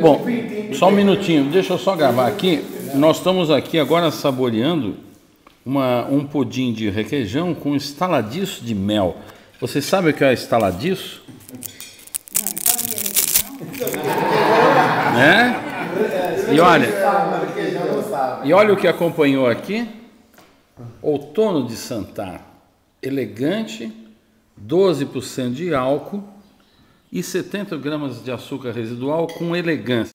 Bom, só um minutinho, deixa eu só gravar aqui. Nós estamos aqui agora saboreando uma, um pudim de requeijão com estaladiço de mel. Você sabe o que é estaladiço? Né? E olha, e olha o que acompanhou aqui. Outono de Santar, elegante, 12% de álcool e 70 gramas de açúcar residual com elegância.